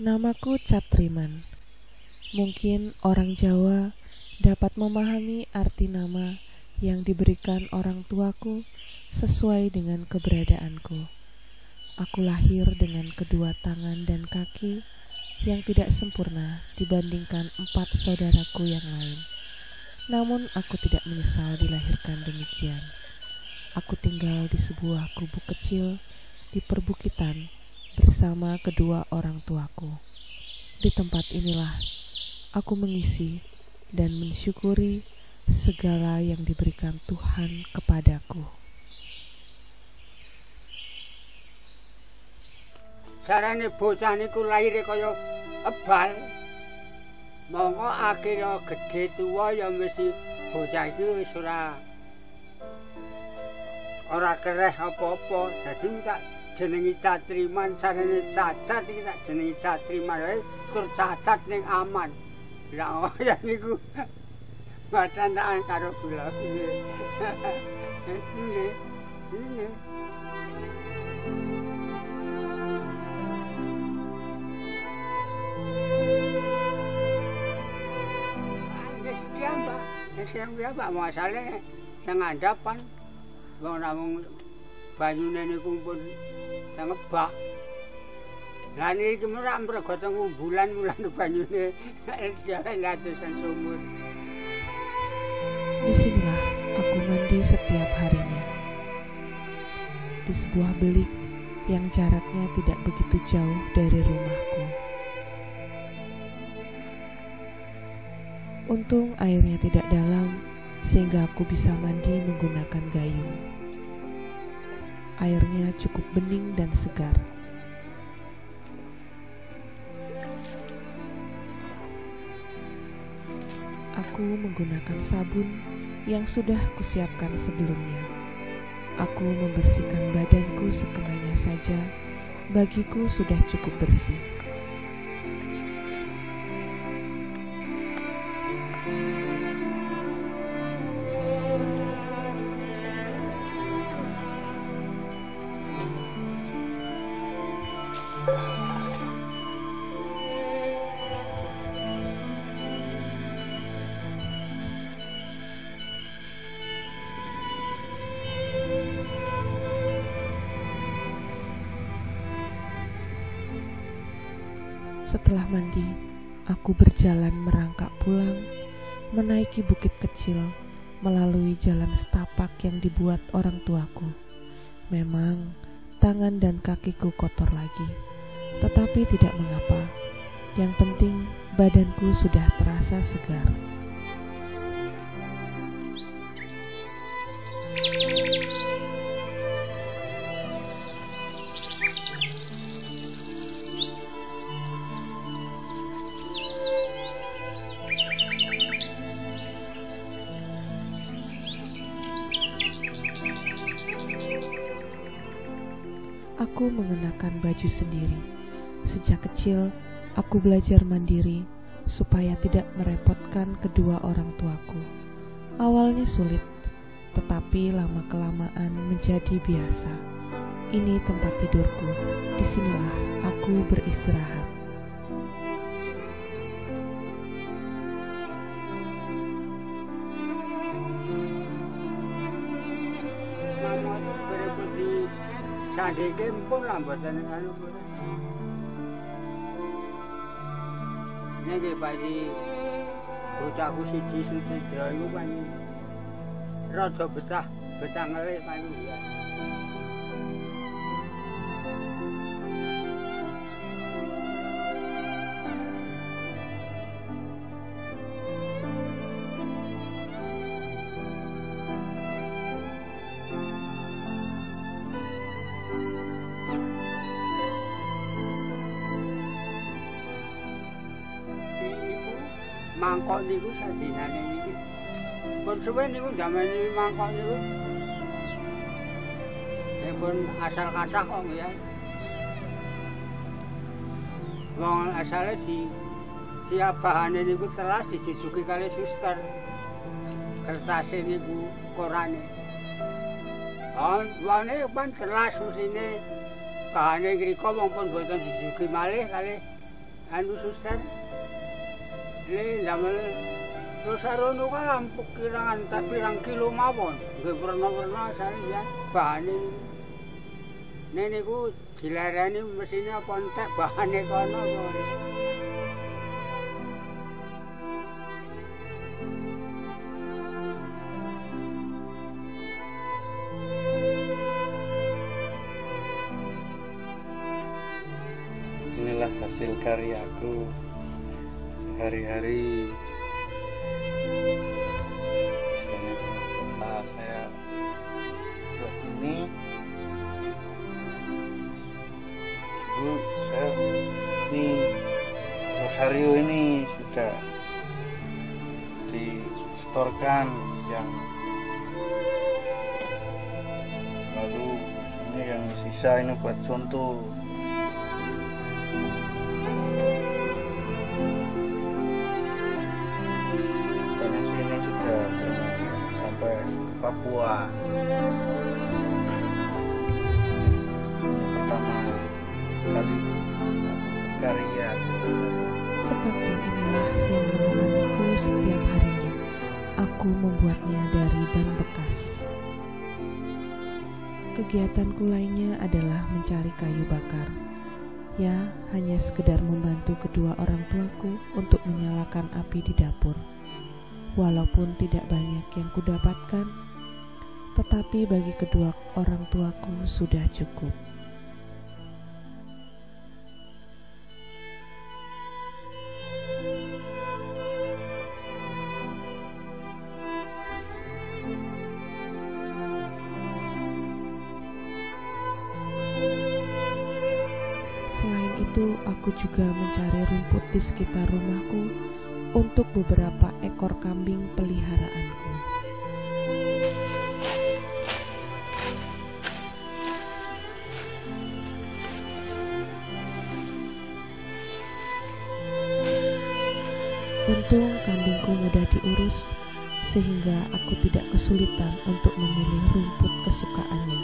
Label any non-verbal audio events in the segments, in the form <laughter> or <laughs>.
Namaku Catriman. Mungkin orang Jawa dapat memahami arti nama yang diberikan orang tuaku sesuai dengan keberadaanku. Aku lahir dengan kedua tangan dan kaki yang tidak sempurna dibandingkan empat saudaraku yang lain. Namun aku tidak menyesal dilahirkan demikian. Aku tinggal di sebuah gubuk kecil di perbukitan bersama kedua orang tuaku. Di tempat inilah aku mengisi dan mensyukuri segala yang diberikan Tuhan kepadaku. Carane bocah niku lahir kaya ebal. Monggo akhirnya gede tua ya mesti bocah iki wis ora ora kereh apa-apa. Dadi tak jenengi catriman sarene cacat iki tak jenengi catriman wae tur cacat ning aman. Lah <laughs> ya niku wacandaan karo kula. Nggih nggih Siang dia pak masalahnya yang hadapan, bang namung banyune niku pun ngebak. Lah niki merak mergo teng bulan bulan banyune jalan atusan sumur. Di sinilah aku mandi setiap harinya. Di sebuah belik yang jaraknya tidak begitu jauh dari rumahku. Untung airnya tidak dalam sehingga aku bisa mandi menggunakan gayung airnya cukup bening dan segar. Aku menggunakan sabun yang sudah kusiapkan sebelumnya. Aku membersihkan badanku sekenanya saja, bagiku sudah cukup bersih. Setelah mandi, aku berjalan merangkak pulang, menaiki bukit kecil, melalui jalan setapak yang dibuat orang tuaku. Memang tangan dan kakiku kotor lagi, tetapi tidak mengapa. Yang penting badanku sudah terasa segar. Aku mengenakan baju sendiri. Sejak kecil, aku belajar mandiri supaya tidak merepotkan kedua orang tuaku. Awalnya sulit, tetapi lama-kelamaan menjadi biasa. Ini tempat tidurku. Di sinilah aku beristirahat. mandi iki mumpung lambatane anu kula. Nggih Pakji. Bocahku siji sing jero iku Pakji. Rada betah, betah ngelih Pakji. Mangkok niku sadinane iki. Pun suwe niku jaman mangkok niku. Ya pun asal kathah kok ya. Wong asale di tiap bahane niku telas dijujuki kali suster. Kertase niku korane. Oh, wane pan telas usine bahane ngriko wong pun boten dijujuki malih kali anu suster. Ini damel Rosarono kan lampuk kirangan tak pirang kilo mawon. Nggih werna-werna sare ya bahane. Nek niku dilarani mesine apa entek bahane kono kok. inilah hasil karyaku hari-hari saya ini. Saya ini rosario ini sudah distorkan yang lalu ini yang sisa ini buat contoh Papua. Pertama kali karya. Sepatu inilah yang menemaniku setiap harinya. Aku membuatnya dari ban bekas. Kegiatanku lainnya adalah mencari kayu bakar. Ya, hanya sekedar membantu kedua orang tuaku untuk menyalakan api di dapur. Walaupun tidak banyak yang kudapatkan, tetapi bagi kedua orang tuaku sudah cukup. Selain itu, aku juga mencari rumput di sekitar rumahku untuk beberapa ekor kambing peliharaanku. Untung kambingku mudah diurus, sehingga aku tidak kesulitan untuk memilih rumput kesukaannya.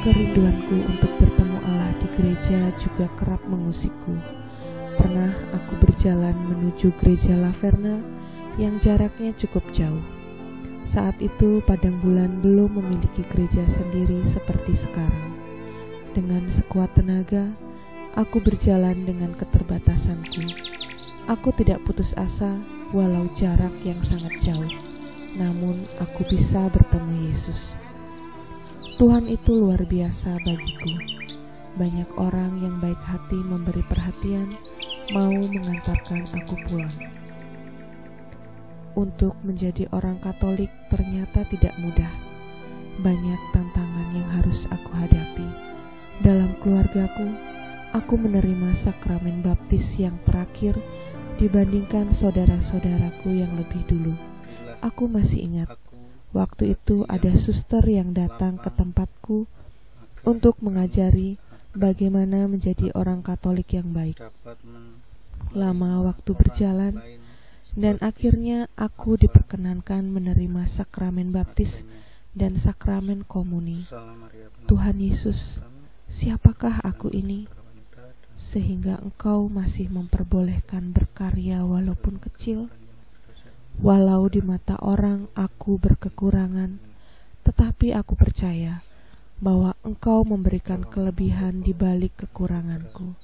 Kerinduanku untuk bertemu Allah di gereja juga kerap mengusikku. Pernah aku berjalan menuju gereja Laverna yang jaraknya cukup jauh. Saat itu Padang Bulan belum memiliki gereja sendiri seperti sekarang. Dengan sekuat tenaga, aku berjalan dengan keterbatasanku. Aku tidak putus asa walau jarak yang sangat jauh. Namun aku bisa bertemu Yesus. Tuhan itu luar biasa bagiku. Banyak orang yang baik hati memberi perhatian, mau mengantarkan aku pulang. Untuk menjadi orang Katolik ternyata tidak mudah. Banyak tantangan yang harus aku hadapi. Dalam keluargaku, aku menerima sakramen baptis yang terakhir dibandingkan saudara-saudaraku yang lebih dulu. Aku masih ingat Waktu itu ada suster yang datang ke tempatku untuk mengajari bagaimana menjadi orang Katolik yang baik. Lama waktu berjalan dan akhirnya aku diperkenankan menerima sakramen baptis dan sakramen komuni. Tuhan Yesus, siapakah aku ini? Sehingga engkau masih memperbolehkan berkarya walaupun kecil. Walau di mata orang aku berkekurangan, tetapi aku percaya bahwa Engkau memberikan kelebihan di balik kekuranganku.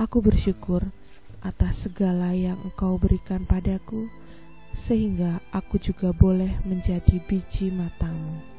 Aku bersyukur atas segala yang Engkau berikan padaku, sehingga aku juga boleh menjadi biji matamu.